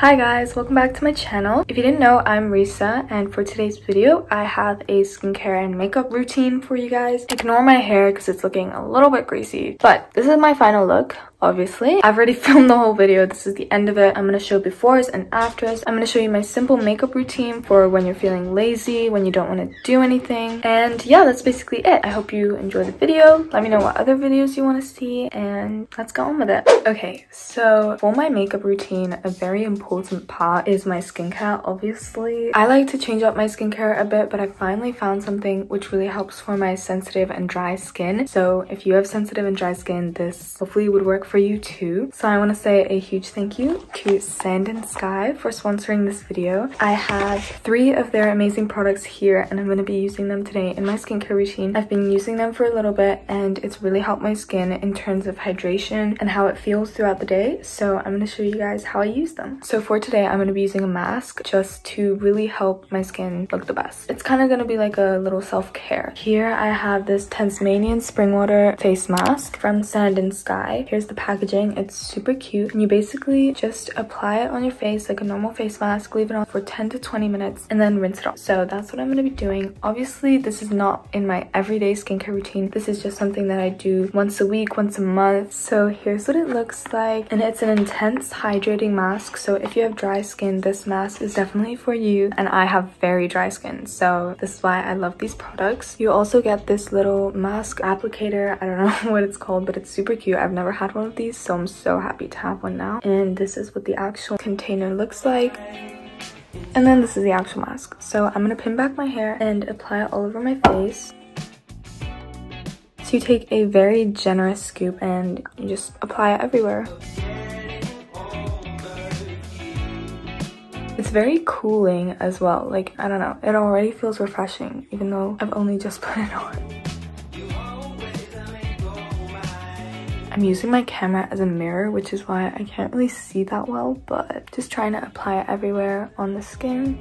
Hi guys, welcome back to my channel. If you didn't know, I'm Risa and for today's video, I have a skincare and makeup routine for you guys. Ignore my hair because it's looking a little bit greasy, but this is my final look obviously. I've already filmed the whole video. This is the end of it. I'm going to show befores and afters. I'm going to show you my simple makeup routine for when you're feeling lazy, when you don't want to do anything. And yeah, that's basically it. I hope you enjoy the video. Let me know what other videos you want to see and let's go on with it. Okay, so for my makeup routine, a very important part is my skincare, obviously. I like to change up my skincare a bit, but I finally found something which really helps for my sensitive and dry skin. So if you have sensitive and dry skin, this hopefully would work for you too. So I want to say a huge thank you to Sand and Sky for sponsoring this video. I have three of their amazing products here and I'm going to be using them today in my skincare routine. I've been using them for a little bit and it's really helped my skin in terms of hydration and how it feels throughout the day. So I'm going to show you guys how I use them. So for today, I'm going to be using a mask just to really help my skin look the best. It's kind of going to be like a little self-care. Here I have this Tasmanian spring water face mask from Sand and Sky. Here's the packaging. It's super cute. And you basically just apply it on your face like a normal face mask, leave it on for 10 to 20 minutes, and then rinse it off. So that's what I'm going to be doing. Obviously, this is not in my everyday skincare routine. This is just something that I do once a week, once a month. So here's what it looks like. And it's an intense hydrating mask. So if you have dry skin, this mask is definitely for you. And I have very dry skin. So this is why I love these products. You also get this little mask applicator. I don't know what it's called, but it's super cute. I've never had one these, so I'm so happy to have one now. And this is what the actual container looks like. And then this is the actual mask. So I'm gonna pin back my hair and apply it all over my face. So you take a very generous scoop and you just apply it everywhere. It's very cooling as well. Like, I don't know. It already feels refreshing, even though I've only just put it on. I'm using my camera as a mirror, which is why I can't really see that well, but just trying to apply it everywhere on the skin.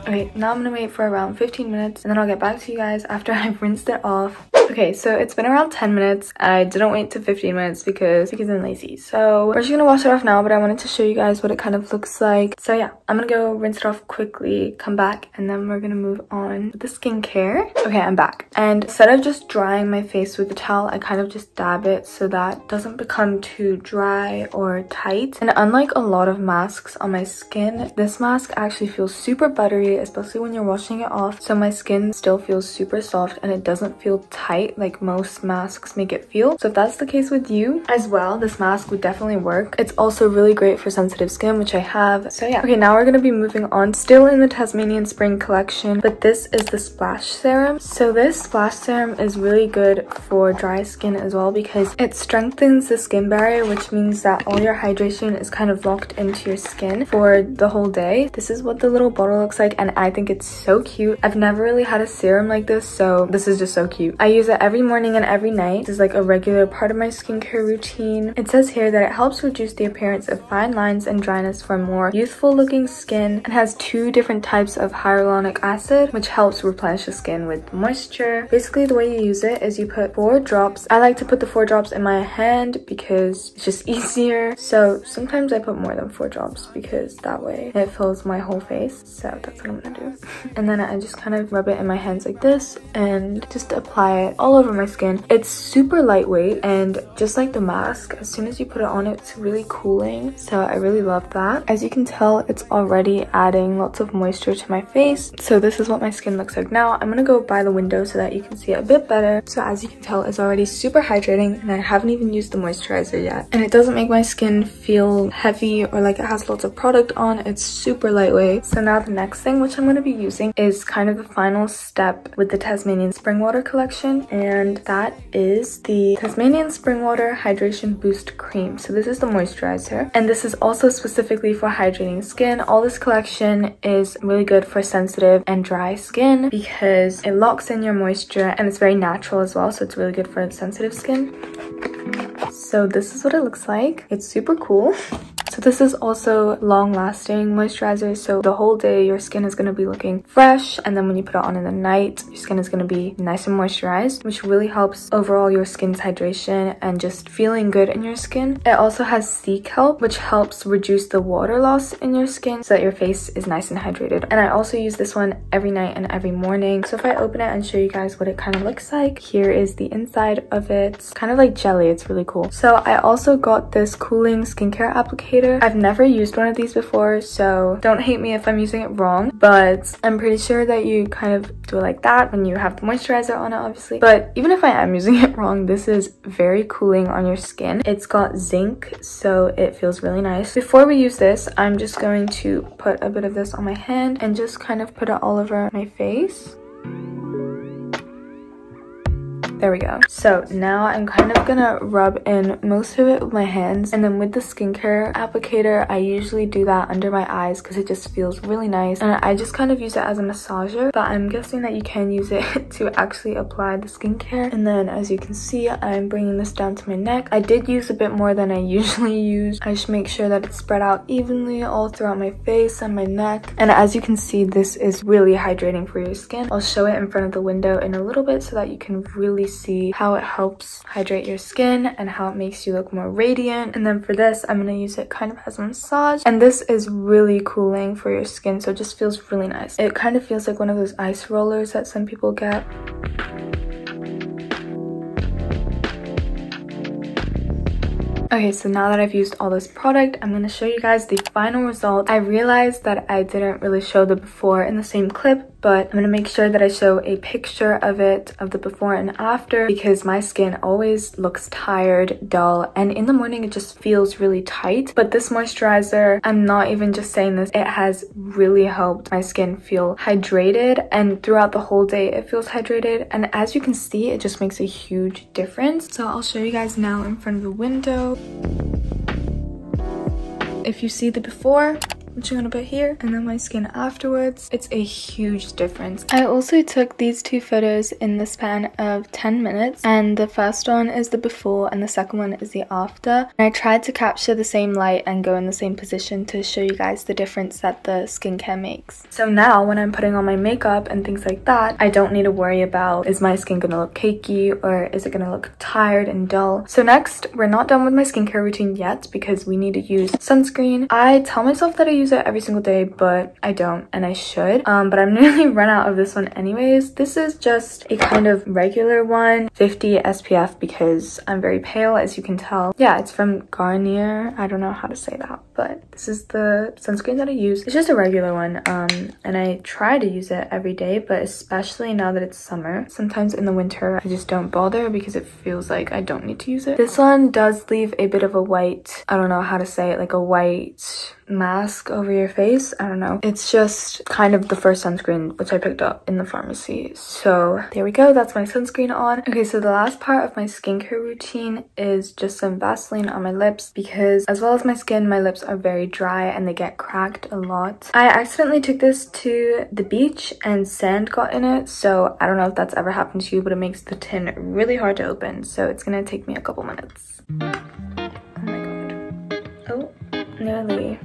Okay, now I'm gonna wait for around 15 minutes and then I'll get back to you guys after I've rinsed it off. Okay, so it's been around 10 minutes. I didn't wait to 15 minutes because because I'm lazy. So we're just gonna wash it off now, but I wanted to show you guys what it kind of looks like. So yeah, I'm gonna go rinse it off quickly, come back, and then we're gonna move on with the skincare. Okay, I'm back. And instead of just drying my face with a towel, I kind of just dab it so that doesn't become too dry or tight. And unlike a lot of masks on my skin, this mask actually feels super buttery, especially when you're washing it off. So my skin still feels super soft and it doesn't feel tight tight like most masks make it feel. So if that's the case with you as well, this mask would definitely work. It's also really great for sensitive skin, which I have. So yeah. Okay, now we're going to be moving on. Still in the Tasmanian Spring collection, but this is the Splash Serum. So this Splash Serum is really good for dry skin as well because it strengthens the skin barrier, which means that all your hydration is kind of locked into your skin for the whole day. This is what the little bottle looks like and I think it's so cute. I've never really had a serum like this, so this is just so cute. I use use it every morning and every night. This is like a regular part of my skincare routine. It says here that it helps reduce the appearance of fine lines and dryness for more youthful looking skin and has two different types of hyaluronic acid which helps replenish the skin with moisture. Basically the way you use it is you put four drops. I like to put the four drops in my hand because it's just easier. So sometimes I put more than four drops because that way it fills my whole face. So that's what I'm gonna do. and then I just kind of rub it in my hands like this and just apply it all over my skin. It's super lightweight and just like the mask, as soon as you put it on, it's really cooling. So I really love that. As you can tell, it's already adding lots of moisture to my face. So this is what my skin looks like now. I'm gonna go by the window so that you can see it a bit better. So as you can tell, it's already super hydrating and I haven't even used the moisturizer yet. And it doesn't make my skin feel heavy or like it has lots of product on. It's super lightweight. So now the next thing which I'm gonna be using is kind of the final step with the Tasmanian Spring Water collection and that is the Tasmanian Spring Water Hydration Boost Cream. So this is the moisturizer and this is also specifically for hydrating skin. All this collection is really good for sensitive and dry skin because it locks in your moisture and it's very natural as well so it's really good for sensitive skin. So this is what it looks like. It's super cool. So this is also long lasting moisturizer. So the whole day your skin is going to be looking fresh. And then when you put it on in the night, your skin is going to be nice and moisturized, which really helps overall your skin's hydration and just feeling good in your skin. It also has sea kelp, which helps reduce the water loss in your skin so that your face is nice and hydrated. And I also use this one every night and every morning. So if I open it and show you guys what it kind of looks like, here is the inside of it. It's kind of like jelly. It's really cool. So I also got this cooling skincare applicator. I've never used one of these before, so don't hate me if I'm using it wrong, but I'm pretty sure that you kind of do it like that when you have the moisturizer on it, obviously. But even if I am using it wrong, this is very cooling on your skin. It's got zinc, so it feels really nice. Before we use this, I'm just going to put a bit of this on my hand and just kind of put it all over my face. There we go. So now I'm kind of gonna rub in most of it with my hands and then with the skincare applicator, I usually do that under my eyes because it just feels really nice and I just kind of use it as a massager but I'm guessing that you can use it to actually apply the skincare and then as you can see I'm bringing this down to my neck. I did use a bit more than I usually use. I just make sure that it's spread out evenly all throughout my face and my neck and as you can see this is really hydrating for your skin. I'll show it in front of the window in a little bit so that you can really see how it helps hydrate your skin and how it makes you look more radiant. And then for this, I'm going to use it kind of as a massage. And this is really cooling for your skin, so it just feels really nice. It kind of feels like one of those ice rollers that some people get. Okay, so now that I've used all this product, I'm going to show you guys the final result. I realized that I didn't really show the before in the same clip, but I'm going to make sure that I show a picture of it, of the before and after, because my skin always looks tired, dull, and in the morning it just feels really tight. But this moisturizer, I'm not even just saying this, it has really helped my skin feel hydrated, and throughout the whole day it feels hydrated, and as you can see, it just makes a huge difference. So I'll show you guys now in front of the window. If you see the before, I'm gonna put here and then my skin afterwards. It's a huge difference. I also took these two photos in the span of 10 minutes and the first one is the before and the second one is the after. And i tried to capture the same light and go in the same position to show you guys the difference that the skincare makes. So now when i'm putting on my makeup and things like that i don't need to worry about is my skin gonna look cakey or is it gonna look tired and dull? So next we're not done with my skincare routine yet because we need to use sunscreen. I tell myself that i use use it every single day, but I don't and I should. Um, but I'm nearly run out of this one anyways. This is just a kind of regular one, 50 SPF because I'm very pale as you can tell. Yeah, it's from Garnier. I don't know how to say that, but this is the sunscreen that I use. It's just a regular one um, and I try to use it every day, but especially now that it's summer. Sometimes in the winter, I just don't bother because it feels like I don't need to use it. This one does leave a bit of a white, I don't know how to say it, like a white mask over your face. I don't know. It's just kind of the first sunscreen which I picked up in the pharmacy. So there we go. That's my sunscreen on. Okay, so the last part of my skincare routine is just some Vaseline on my lips because as well as my skin, my lips are very dry and they get cracked a lot. I accidentally took this to the beach and sand got in it. So I don't know if that's ever happened to you, but it makes the tin really hard to open. So it's gonna take me a couple minutes. Oh my god. Oh, nearly.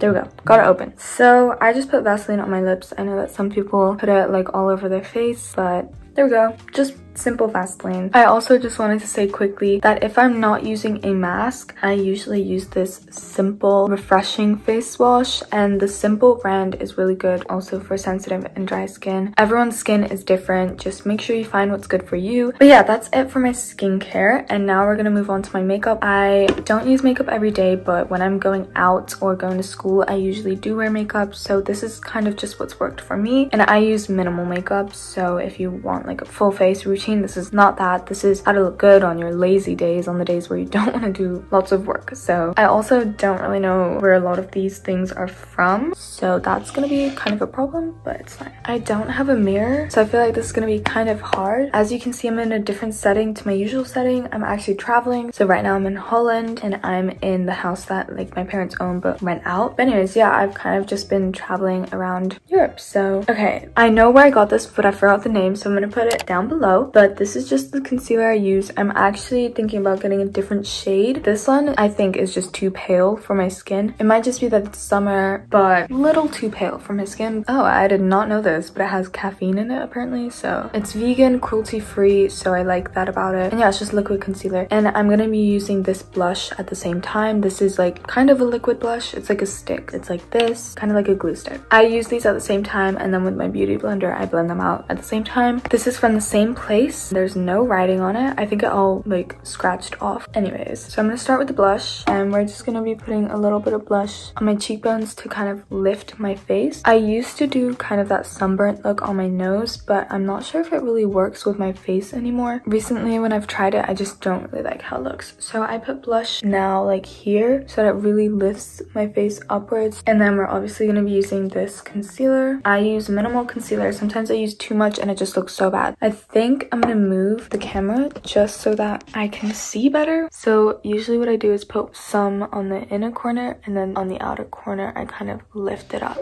There we go. Got it open. So I just put Vaseline on my lips. I know that some people put it like all over their face, but there we go. Just simple Vaseline. I also just wanted to say quickly that if I'm not using a mask, I usually use this simple refreshing face wash and the simple brand is really good also for sensitive and dry skin. Everyone's skin is different. Just make sure you find what's good for you. But yeah, that's it for my skincare. And now we're gonna move on to my makeup. I don't use makeup every day, but when I'm going out or going to school, I usually do wear makeup. So this is kind of just what's worked for me. And I use minimal makeup. So if you want like a full face routine, routine. This is not that. This is how to look good on your lazy days, on the days where you don't want to do lots of work. So I also don't really know where a lot of these things are from. So that's gonna be kind of a problem, but it's fine. I don't have a mirror, so I feel like this is gonna be kind of hard. As you can see, I'm in a different setting to my usual setting. I'm actually traveling. So right now I'm in Holland and I'm in the house that like my parents own but rent out. But anyways, yeah, I've kind of just been traveling around Europe. So okay, I know where I got this, but I forgot the name, so I'm gonna put it down below but this is just the concealer I use. I'm actually thinking about getting a different shade. This one I think is just too pale for my skin. It might just be that it's summer, but little too pale for my skin. Oh, I did not know this, but it has caffeine in it apparently. So it's vegan, cruelty free. So I like that about it. And yeah, it's just liquid concealer. And I'm to be using this blush at the same time. This is like kind of a liquid blush. It's like a stick. It's like this, kind of like a glue stick. I use these at the same time and then with my beauty blender, I blend them out at the same time. This is from the same place. There's no writing on it. I think it all like scratched off. Anyways, so I'm gonna start with the blush and we're just gonna be putting a little bit of blush on my cheekbones to kind of lift my face. I used to do kind of that sunburnt look on my nose, but I'm not sure if it really works with my face anymore. Recently when I've tried it, I just don't really like how it looks. So I put blush now like here so that it really lifts my face upwards. And then we're obviously gonna be using this concealer. I use minimal concealer. Sometimes I use too much and it just looks so bad. I think I'm gonna move the camera just so that I can see better. So usually what I do is put some on the inner corner and then on the outer corner I kind of lift it up.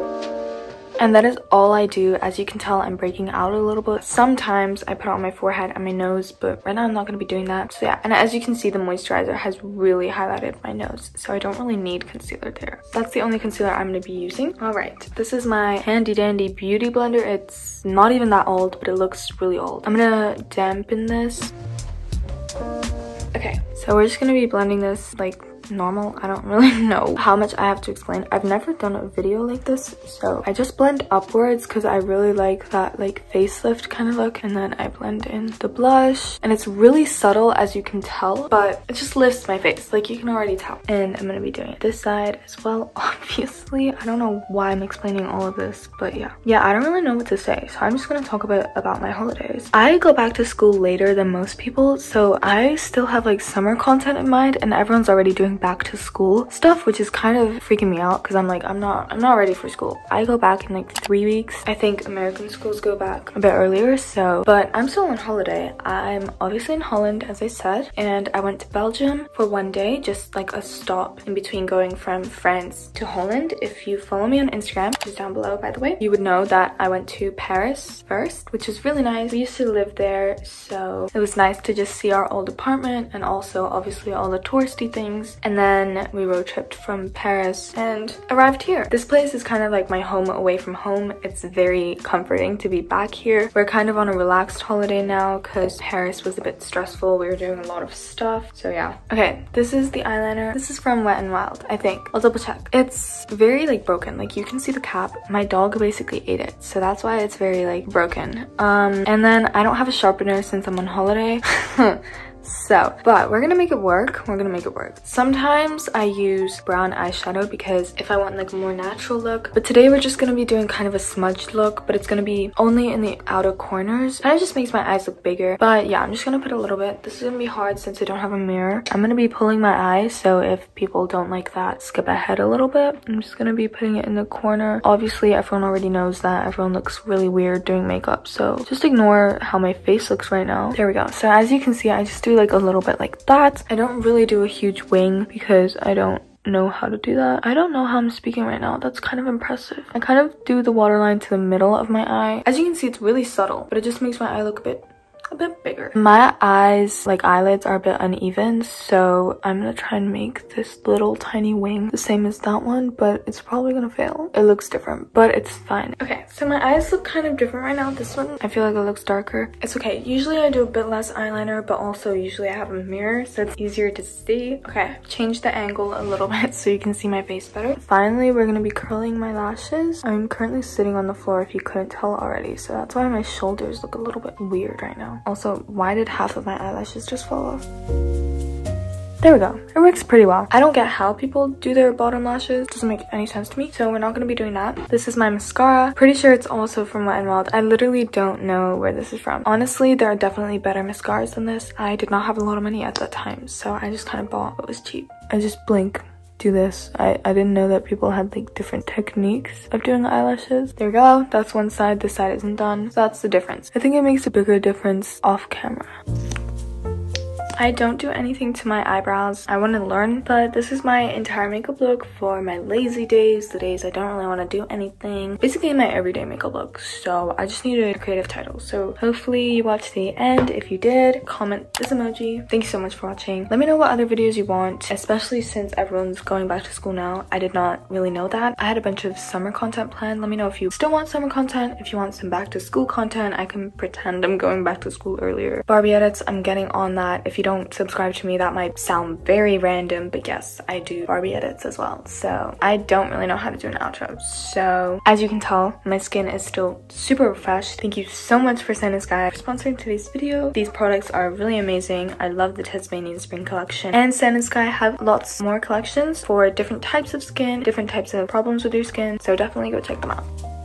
And that is all I do. As you can tell, I'm breaking out a little bit. Sometimes I put it on my forehead and my nose, but right now I'm not going to be doing that. So yeah, and as you can see, the moisturizer has really highlighted my nose. So I don't really need concealer there. That's the only concealer I'm going to be using. All right, this is my handy dandy beauty blender. It's not even that old, but it looks really old. I'm going to dampen this. Okay, so we're just going to be blending this like normal. I don't really know how much i have to explain. I've never done a video like this so i just blend upwards because i really like that like facelift kind of look and then i blend in the blush. And it's really subtle as you can tell but it just lifts my face like you can already tell. And i'm gonna be doing this side as well obviously. I don't know why i'm explaining all of this but yeah. Yeah i don't really know what to say so i'm just gonna talk a bit about my holidays. I go back to school later than most people so i still have like summer content in mind and everyone's already doing back to school stuff, which is kind of freaking me out because I'm like, I'm not, I'm not ready for school. I go back in like three weeks. I think American schools go back a bit earlier, so, but I'm still on holiday. I'm obviously in Holland, as I said, and I went to Belgium for one day, just like a stop in between going from France to Holland. If you follow me on Instagram, which is down below, by the way, you would know that I went to Paris first, which was really nice. We used to live there, so it was nice to just see our old apartment and also obviously all the touristy things. And then we road tripped from Paris and arrived here. This place is kind of like my home away from home. It's very comforting to be back here. We're kind of on a relaxed holiday now because Paris was a bit stressful. We were doing a lot of stuff. So yeah. Okay, this is the eyeliner. This is from Wet n Wild, I think. I'll double check. It's very like broken. Like you can see the cap. My dog basically ate it. So that's why it's very like broken. Um, and then I don't have a sharpener since I'm on holiday. So, but we're gonna make it work. We're gonna make it work. Sometimes I use brown eyeshadow because if I want like a more natural look, but today we're just gonna be doing kind of a smudged look, but it's gonna be only in the outer corners. And it just makes my eyes look bigger. But yeah, I'm just gonna put a little bit. This is gonna be hard since I don't have a mirror. I'm gonna be pulling my eyes, so if people don't like that, skip ahead a little bit. I'm just gonna be putting it in the corner. Obviously, everyone already knows that. Everyone looks really weird doing makeup, so just ignore how my face looks right now. There we go. So as you can see, I just do like a little bit like that. I don't really do a huge wing because I don't know how to do that. I don't know how I'm speaking right now. That's kind of impressive. I kind of do the waterline to the middle of my eye. As you can see, it's really subtle, but it just makes my eye look a bit a bit bigger. My eyes, like eyelids, are a bit uneven, so I'm gonna try and make this little tiny wing the same as that one, but it's probably gonna fail. It looks different, but it's fine. Okay, so my eyes look kind of different right now. This one, I feel like it looks darker. It's okay. Usually I do a bit less eyeliner, but also usually I have a mirror, so it's easier to see. Okay, change the angle a little bit so you can see my face better. Finally, we're gonna be curling my lashes. I'm currently sitting on the floor if you couldn't tell already, so that's why my shoulders look a little bit weird right now. Also, why did half of my eyelashes just fall off? There we go. It works pretty well. I don't get how people do their bottom lashes. It doesn't make any sense to me. So we're not going to be doing that. This is my mascara. Pretty sure it's also from Wet n Wild. I literally don't know where this is from. Honestly, there are definitely better mascaras than this. I did not have a lot of money at that time. So I just kind of bought what was cheap. I just blink do this. I, I didn't know that people had like different techniques of doing eyelashes. There we go. That's one side. This side isn't done. So that's the difference. I think it makes a bigger difference off camera. I don't do anything to my eyebrows. I want to learn, but this is my entire makeup look for my lazy days, the days I don't really want to do anything. Basically my everyday makeup look. So I just needed a creative title. So hopefully you watched the end. If you did, comment this emoji. Thank you so much for watching. Let me know what other videos you want, especially since everyone's going back to school now. I did not really know that. I had a bunch of summer content planned. Let me know if you still want summer content. If you want some back to school content, I can pretend I'm going back to school earlier. Barbie edits, I'm getting on that. If you don't subscribe to me, that might sound very random, but yes, I do Barbie edits as well. So I don't really know how to do an outro. So as you can tell, my skin is still super fresh. Thank you so much for and Sky for sponsoring today's video. These products are really amazing. I love the Tasmanian Spring collection. And Sand and Sky have lots more collections for different types of skin, different types of problems with your skin. So definitely go check them out.